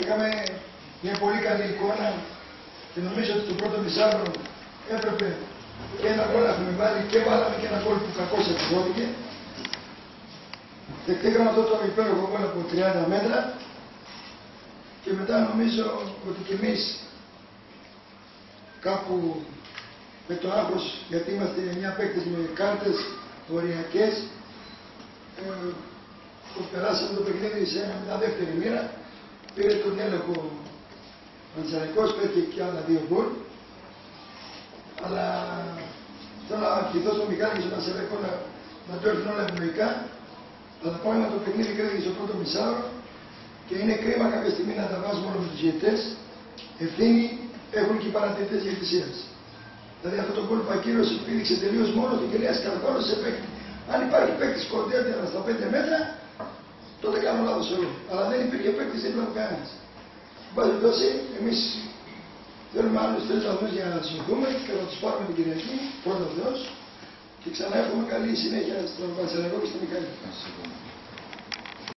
είχαμε μια πολύ καλή εικόνα και νομίζω ότι το πρώτο μισάρο έπρεπε και ένα γκολ να έχουμε βάλει και βάλαμε και ένα γκολ που κακώς εκδόθηκε. Δεκτήκαμε αυτό το υπέροχο γκολ από 30 μέτρα και μετά νομίζω ότι και εμείς κάπου με το άγχος, γιατί είμαστε μια παίκτες με κάρτες οριακές, ε, που περάσαμε το παιχνίδι σε μια δεύτερη μοίρα, πήρε τον έλεγχο ο Αντζαρικός, πέτυχε και άλλα δύο γκολ, αλλά θέλω να ευχηθώ στον Μιχάλης και στον Αντζαρικό να, να το έρθουν όλα ευνοϊκά, αλλά το πράγμα το παιχνίδι κρέθηκε στο πρώτο μισάωρο. Και είναι κρίμα κάποια στιγμή να τα βάζουμε όλους τους διαιτές, ευθύνη έχουν και οι παρατηρητές διαιτησίας. Δηλαδή αυτό το γκολ που ακύρωσε πήδηξε τελείως μόνος την κυρία Σκαρδόρου σε παίκτη. Αν υπάρχει παίκτης κοντέρτια στα 5 μέτρα, τότε κάνω λάθος εγώ. Αλλά δεν υπήρχε παίκτη δίπλα από κανένα. Εν πάση περιπτώσει, εμείς θέλουμε άλλους τρεις βαθμούς για να συγχωρούμε και θα τους πάρουμε την Κυριακή, πρώτα Θεός, και ξανά έχουμε καλή συνέχεια στον Πανσεραϊκό και στον Μιχάλη.